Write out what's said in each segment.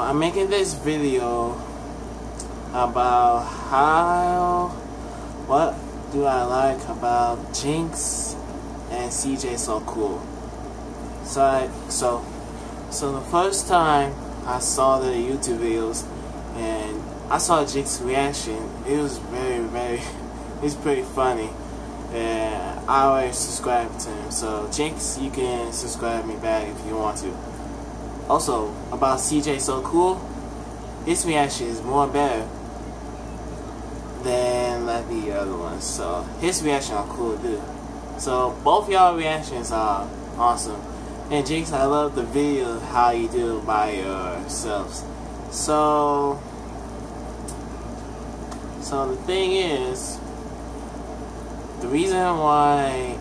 I'm making this video about how what do I like about Jinx and CJ so cool. So I, so so the first time I saw the YouTube videos and I saw Jinx's reaction, it was very very it's pretty funny. And I always subscribe to him. So Jinx, you can subscribe me back if you want to. Also, about CJ So Cool, his reaction is more better than like the other ones. So his reaction are cool too. So both y'all reactions are awesome. And Jinx, I love the video how you do it by yourselves. So so the thing is the reason why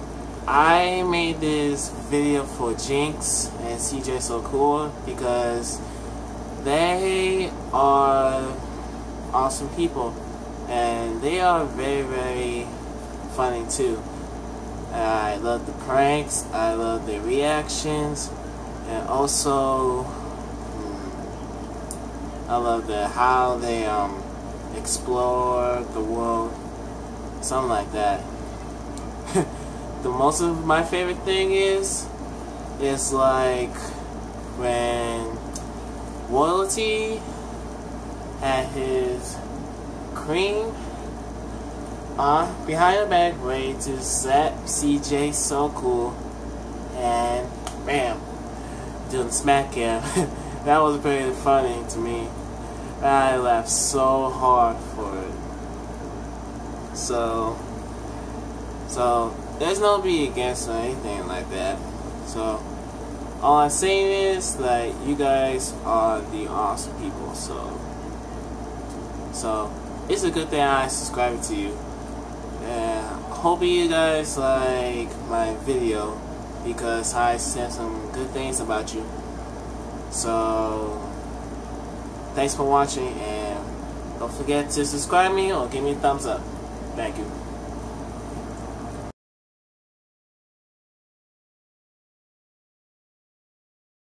I made this video for Jinx and CJ So Cool because they are awesome people and they are very very funny too. I love the pranks, I love the reactions, and also hmm, I love the how they um, explore the world, something like that. the most of my favorite thing is is like when royalty had his cream on uh, behind the back way to set CJ so cool and bam doing smack him that was pretty funny to me. I laughed so hard for it. So so there's no be against or anything like that. So all I'm saying is that you guys are the awesome people. So so it's a good thing I subscribe to you. And hoping you guys like my video because I said some good things about you. So thanks for watching and don't forget to subscribe me or give me a thumbs up. Thank you.